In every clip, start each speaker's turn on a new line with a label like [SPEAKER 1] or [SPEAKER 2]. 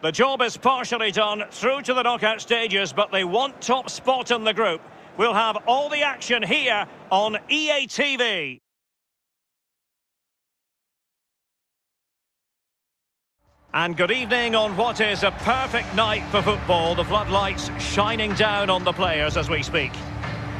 [SPEAKER 1] The job is partially done through to the knockout stages, but they want top spot in the group. We'll have all the action here on EA TV. And good evening on what is a perfect night for football. The floodlights shining down on the players as we speak.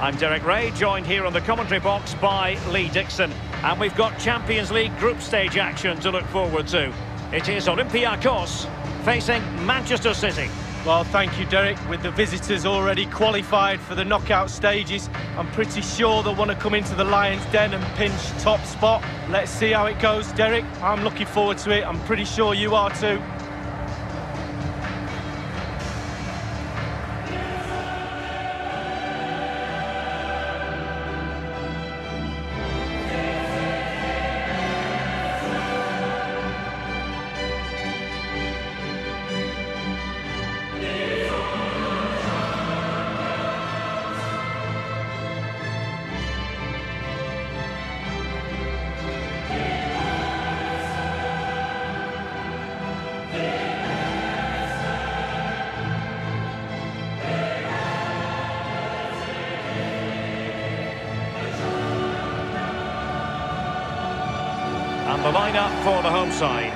[SPEAKER 1] I'm Derek Rae, joined here on the commentary box by Lee Dixon. And we've got Champions League group stage action to look forward to. It is Olympiacos facing Manchester City.
[SPEAKER 2] Well, thank you, Derek. With the visitors already qualified for the knockout stages, I'm pretty sure they'll want to come into the Lions' Den and pinch top spot. Let's see how it goes, Derek. I'm looking forward to it. I'm pretty sure you are too.
[SPEAKER 1] And the lineup for the home side.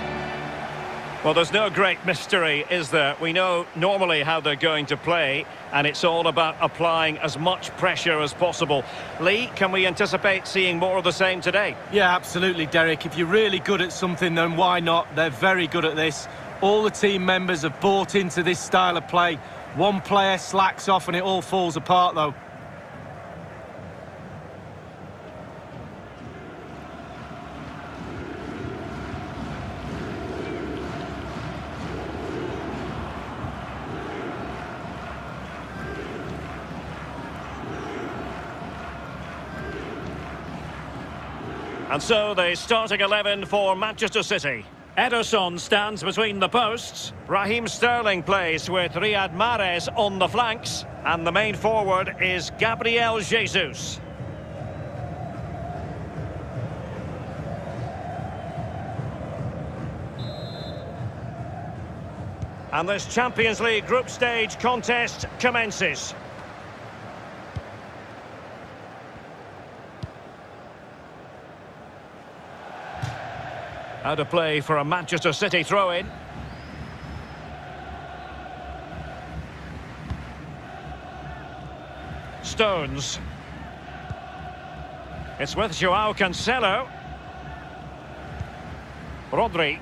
[SPEAKER 1] Well, there's no great mystery, is there? We know normally how they're going to play, and it's all about applying as much pressure as possible. Lee, can we anticipate seeing more of the same today?
[SPEAKER 2] Yeah, absolutely, Derek. If you're really good at something, then why not? They're very good at this. All the team members have bought into this style of play. One player slacks off and it all falls apart, though.
[SPEAKER 1] And so the starting 11 for Manchester City. Ederson stands between the posts. Raheem Sterling plays with Riyad Mahrez on the flanks. And the main forward is Gabriel Jesus. And this Champions League group stage contest commences. Out of play for a Manchester City throw-in. Stones. It's with Joao Cancelo. Rodri.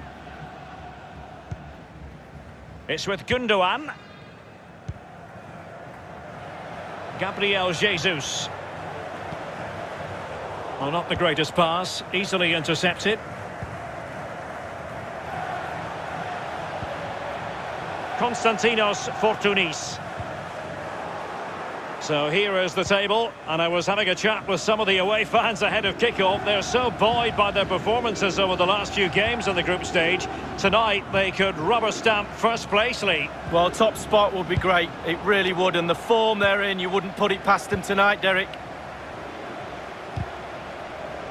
[SPEAKER 1] It's with Gundogan. Gabriel Jesus. Well, not the greatest pass. Easily intercepted. Konstantinos Fortounis. So here is the table, and I was having a chat with some of the away fans ahead of kickoff. They're so buoyed by their performances over the last few games on the group stage. Tonight, they could rubber stamp first place, Lee.
[SPEAKER 2] Well, top spot would be great. It really would. And the form they're in, you wouldn't put it past them tonight, Derek.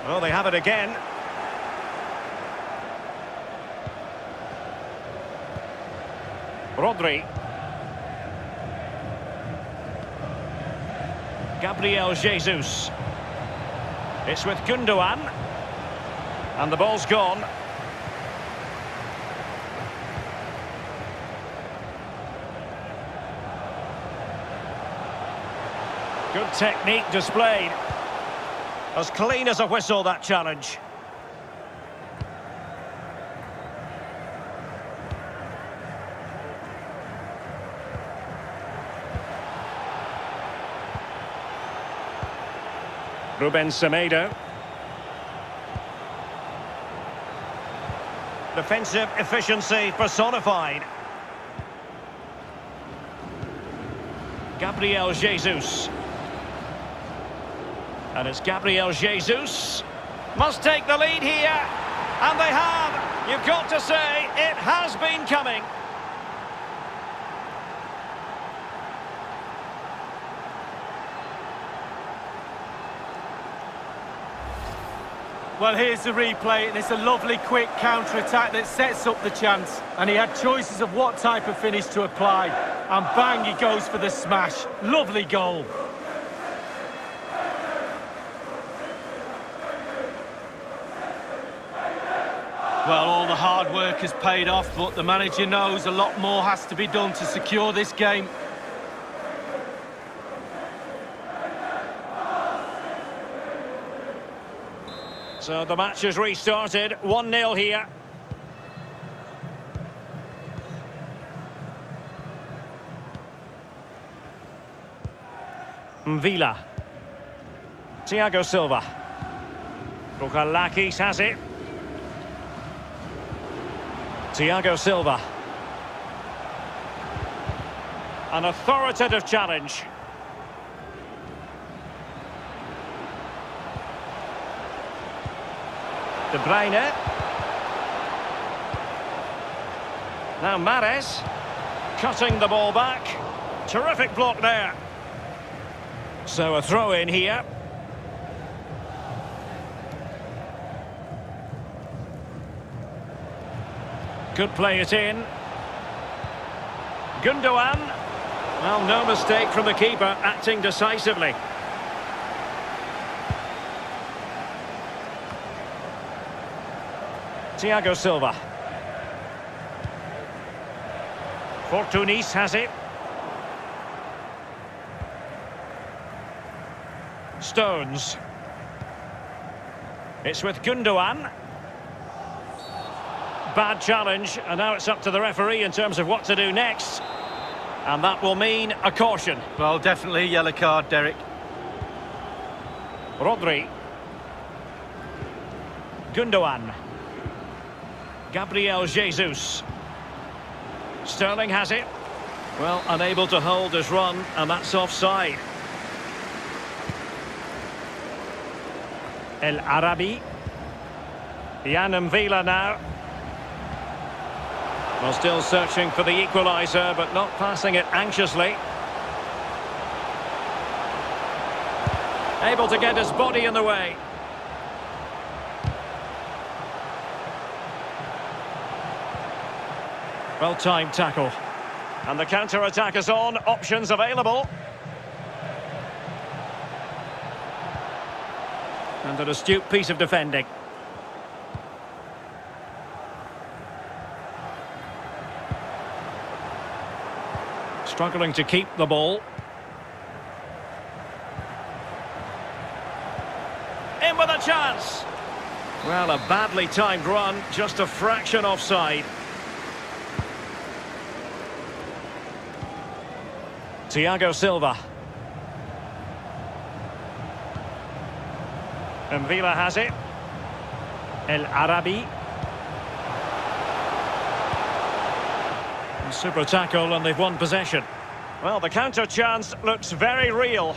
[SPEAKER 1] Well, they have it again. Rodri. Gabriel Jesus. It's with Gundogan. And the ball's gone. Good technique displayed. As clean as a whistle, that challenge. Ruben Semedo. Defensive efficiency personified. Gabriel Jesus. And it's Gabriel Jesus. Must take the lead here. And they have. You've got to say, it has been coming.
[SPEAKER 2] Well, here's the replay, and it's a lovely quick counter-attack that sets up the chance. And he had choices of what type of finish to apply. And bang, he goes for the smash. Lovely goal. Well, all the hard work has paid off, but the manager knows a lot more has to be done to secure this game.
[SPEAKER 1] So the match has restarted, 1-0 here. Villa. Thiago Silva. Bouchalakis has it. Thiago Silva. An authoritative challenge. De Bruyne. Now Mahrez. Cutting the ball back. Terrific block there. So a throw in here. Could play it in. Gundogan. Well, no mistake from the keeper, acting decisively. Thiago Silva. Fortounis has it. Stones. It's with Gundogan. Bad challenge, and now it's up to the referee in terms of what to do next. And that will mean a caution.
[SPEAKER 2] Well, definitely a yellow card, Derek.
[SPEAKER 1] Rodri. Gundogan. Gabriel Jesus. Sterling has it. Well, unable to hold his run, and that's offside. El Arabi. Yann M'Vila now. Well, still searching for the equaliser, but not passing it anxiously. Able to get his body in the way. Well-timed tackle. And the counter-attack is on. Options available. And an astute piece of defending. Struggling to keep the ball. In with a chance. Well, a badly timed run, just a fraction offside. Thiago Silva. And has it. El Arabi. Super tackle and they've won possession. Well, the counter chance looks very real.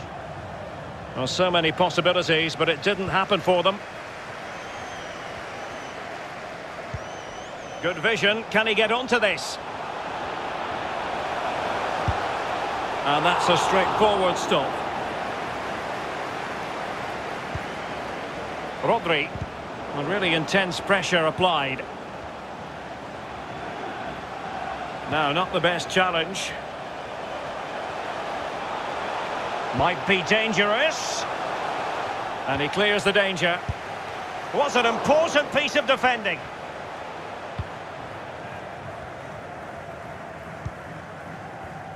[SPEAKER 1] Well, so many possibilities, but it didn't happen for them. Good vision. Can he get onto this? And that's a straightforward stop. Rodri. And really intense pressure applied. No, not the best challenge. Might be dangerous. And he clears the danger. Was an important piece of defending.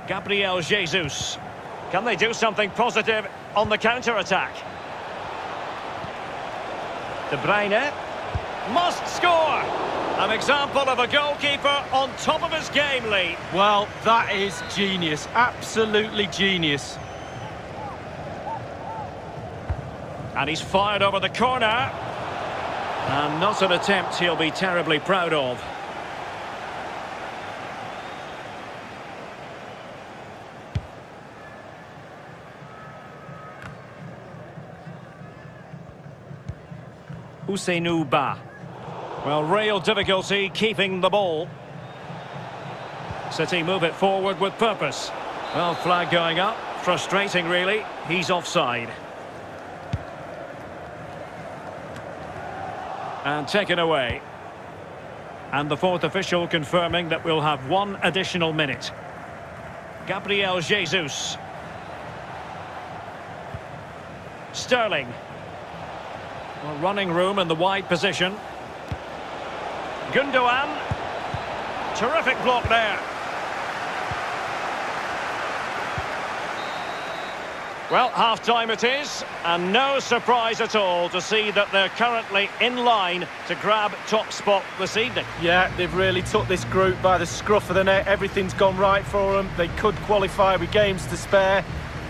[SPEAKER 1] Gabriel Jesus. Can they do something positive on the counter-attack? De Bruyne must score. An example of a goalkeeper on top of his game, Lee.
[SPEAKER 2] Well, that is genius. Absolutely genius.
[SPEAKER 1] And he's fired over the corner. And not an attempt he'll be terribly proud of. Ousseynou Ba. Well, real difficulty keeping the ball. City move it forward with purpose. Well, flag going up. Frustrating, really. He's offside. And taken away. And the fourth official confirming that we'll have one additional minute. Gabriel Jesus. Sterling. Well, running room in the wide position. Gundogan. Terrific block there. Well, half-time it is, and no surprise at all to see that they're currently in line to grab top spot this evening.
[SPEAKER 2] Yeah, they've really took this group by the scruff of the neck. Everything's gone right for them. They could qualify with games to spare.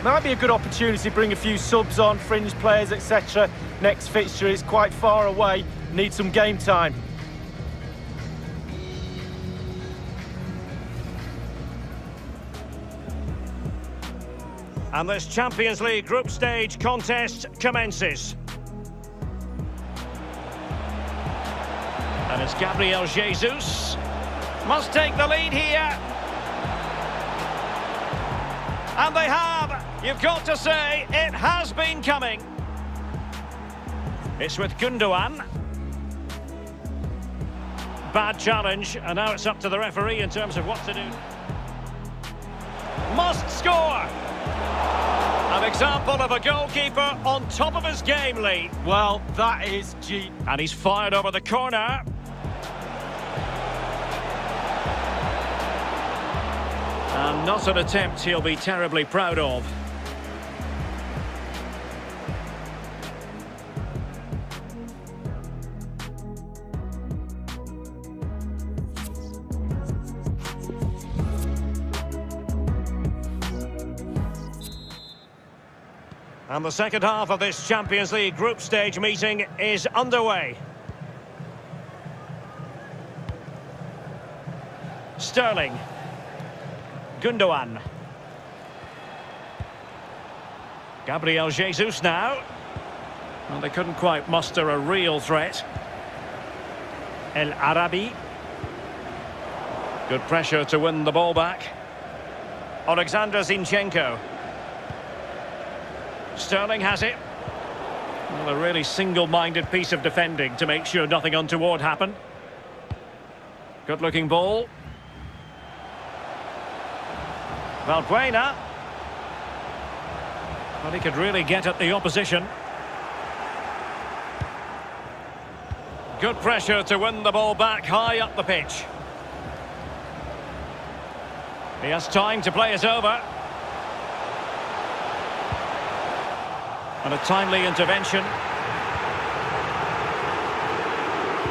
[SPEAKER 2] Might be a good opportunity to bring a few subs on, fringe players, etc. Next fixture is quite far away. Need some game time.
[SPEAKER 1] And this Champions League group stage contest commences. And it's Gabriel Jesus. Must take the lead here. And they have. You've got to say, it has been coming. It's with Gundogan. Bad challenge, and now it's up to the referee in terms of what to do. Must score! An example of a goalkeeper on top of his game, Lee.
[SPEAKER 2] Well, that is G.
[SPEAKER 1] And he's fired over the corner. And not an attempt he'll be terribly proud of. And the second half of this Champions League group stage meeting is underway. Sterling. Gundogan. Gabriel Jesus now. Well, they couldn't quite muster a real threat. El Arabi. Good pressure to win the ball back. Alexander Zinchenko. Sterling has it. Well, a really single-minded piece of defending to make sure nothing untoward happened. Good-looking ball. Valbuena. Well, he could really get at the opposition. Good pressure to win the ball back high up the pitch. He has time to play it over. And a timely intervention.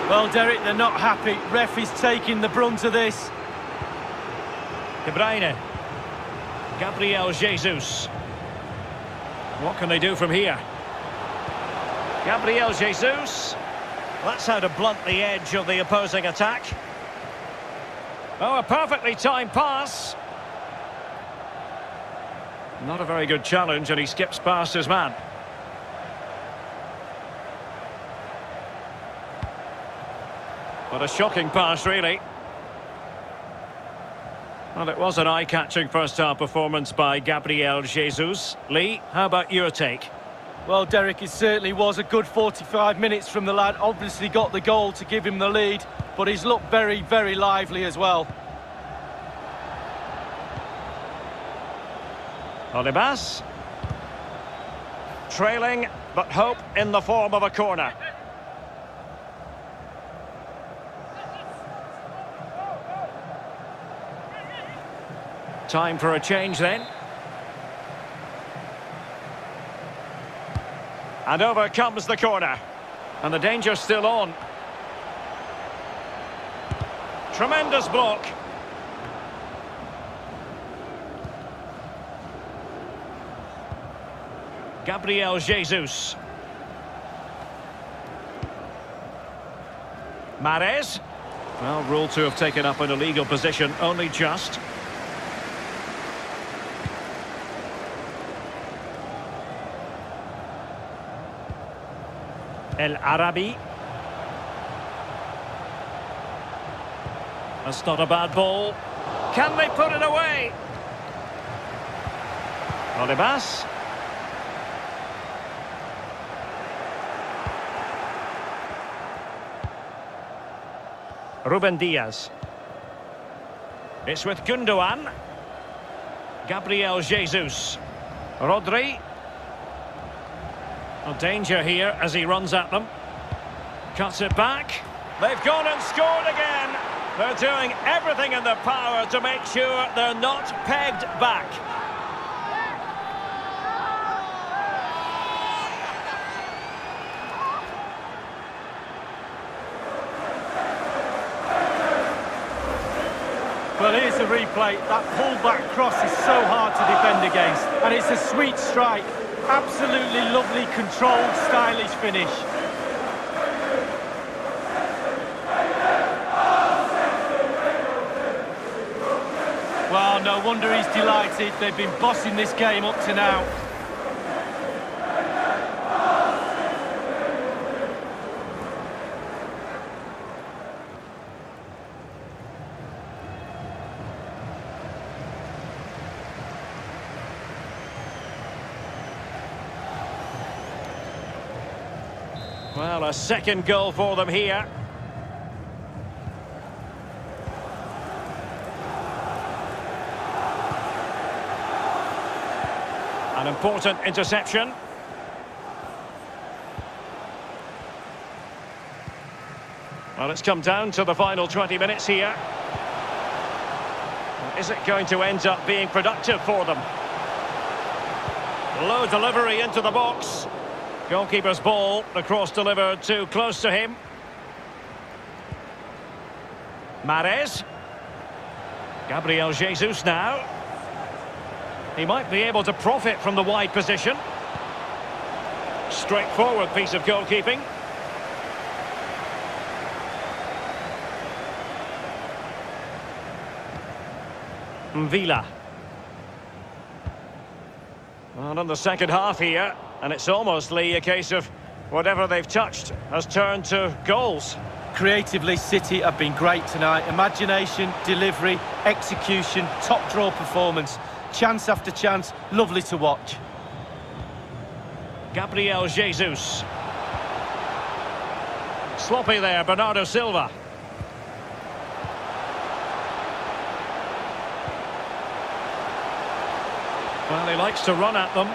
[SPEAKER 2] Well, Derek, they're not happy. Ref is taking the brunt of this.
[SPEAKER 1] De Bruyne. Gabriel Jesus. What can they do from here? Gabriel Jesus. That's how to blunt the edge of the opposing attack. Oh, a perfectly timed pass. Not a very good challenge, and he skips past his man. What a shocking pass, really. Well, it was an eye-catching first-half performance by Gabriel Jesus. Lee, how about your take?
[SPEAKER 2] Well, Derek, it certainly was a good 45 minutes from the lad. Obviously got the goal to give him the lead, but he's looked very, very lively as well.
[SPEAKER 1] Olibas. Trailing, but hope in the form of a corner. Time for a change then. And over comes the corner. And the danger's still on. Tremendous block. Gabriel Jesus. Mahrez. Well, ruled to have taken up an illegal position, only just. El Arabi. That's not a bad ball. Can they put it away? Olibas. Ruben Dias. It's with Gundogan. Gabriel Jesus. Rodri. A danger here as he runs at them. Cuts it back. They've gone and scored again. They're doing everything in their power to make sure they're not pegged back.
[SPEAKER 2] Well, here's the replay. That pull-back cross is so hard to defend against. And it's a sweet strike. Absolutely lovely, controlled, stylish finish. Well, no wonder he's delighted. They've been bossing this game up to now.
[SPEAKER 1] Well, a second goal for them here. An important interception. Well, it's come down to the final 20 minutes here. Is it going to end up being productive for them? Low delivery into the box. Goalkeeper's ball, the cross delivered too close to him. Mahrez. Gabriel Jesus now. He might be able to profit from the wide position. Straightforward piece of goalkeeping. Villa. Well, in the second half here, and it's almost, Lee, a case of whatever they've touched has turned to goals.
[SPEAKER 2] Creatively, City have been great tonight. Imagination, delivery, execution, top draw performance. Chance after chance, lovely to watch.
[SPEAKER 1] Gabriel Jesus. Sloppy there, Bernardo Silva. Well, he likes to run at them.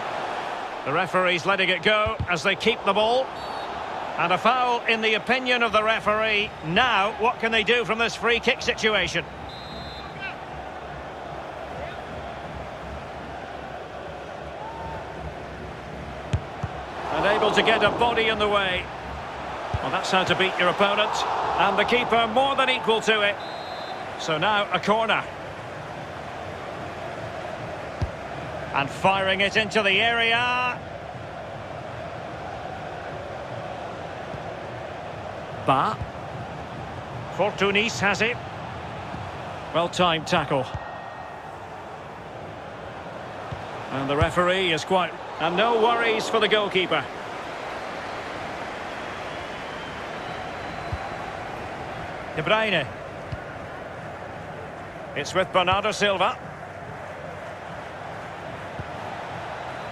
[SPEAKER 1] The referee's letting it go as they keep the ball. And a foul in the opinion of the referee. Now, what can they do from this free kick situation? And able to get a body in the way. Well, that's how to beat your opponent. And the keeper more than equal to it. So now a corner. And firing it into the area. Ba. Fortounis has it. Well-timed tackle. And the referee is quite... And no worries for the goalkeeper. De Bruyne. It's with Bernardo Silva.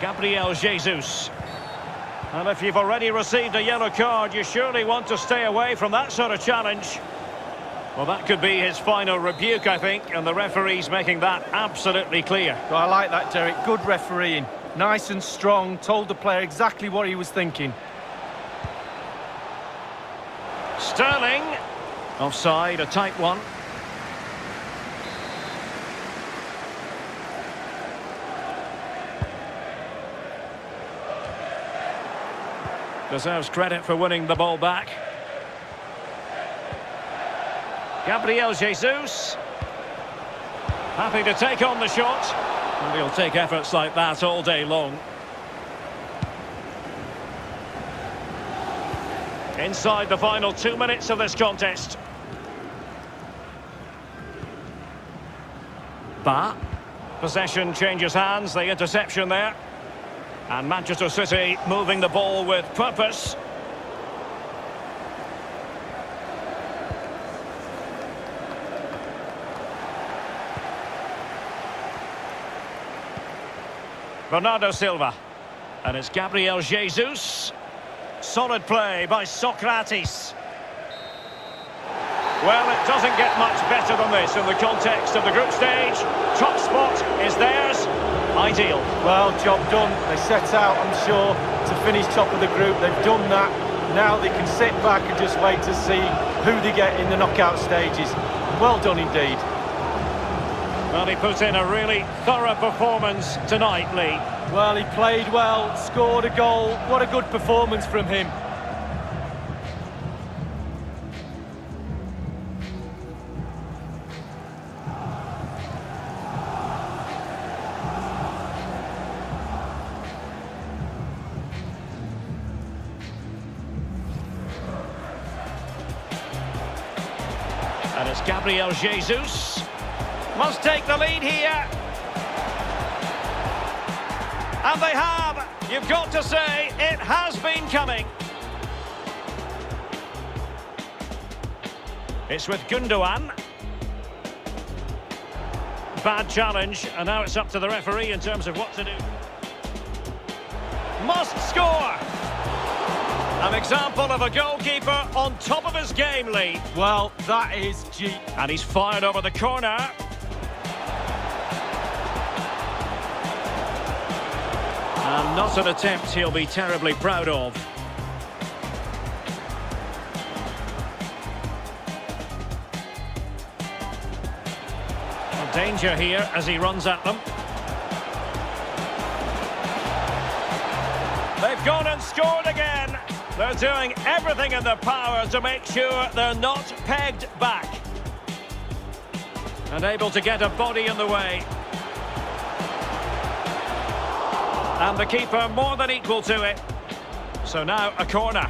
[SPEAKER 1] Gabriel Jesus. And if you've already received a yellow card, you surely want to stay away from that sort of challenge. Well, that could be his final rebuke, I think, and the referee's making that absolutely clear.
[SPEAKER 2] Well, I like that, Derek. Good refereeing. Nice and strong, told the player exactly what he was thinking.
[SPEAKER 1] Sterling. Offside, a tight one. Deserves credit for winning the ball back. Gabriel Jesus. Happy to take on the shot. And he'll take efforts like that all day long. Inside the final two minutes of this contest. Ba. Possession changes hands, the interception there. And Manchester City moving the ball with purpose. Bernardo Silva. And it's Gabriel Jesus. Solid play by Sokratis. Well, it doesn't get much better than this in the context of the group stage. Top spot is theirs. Ideal.
[SPEAKER 2] Well, job done. They set out, I'm sure, to finish top of the group. They've done that. Now they can sit back and just wait to see who they get in the knockout stages. Well done indeed.
[SPEAKER 1] Well, he put in a really thorough performance tonight, Lee.
[SPEAKER 2] Well, he played well, scored a goal. What a good performance from him.
[SPEAKER 1] And it's Gabriel Jesus. Must take the lead here. And they have. You've got to say, it has been coming. It's with Gundogan. Bad challenge, and now it's up to the referee in terms of what to do. Must score! An example of a goalkeeper on top of his game, Lee.
[SPEAKER 2] Well, that is G.
[SPEAKER 1] And he's fired over the corner. And not an attempt he'll be terribly proud of. Danger here as he runs at them. They've gone and scored again. They're doing everything in their power to make sure they're not pegged back. And able to get a body in the way. And the keeper more than equal to it. So now a corner.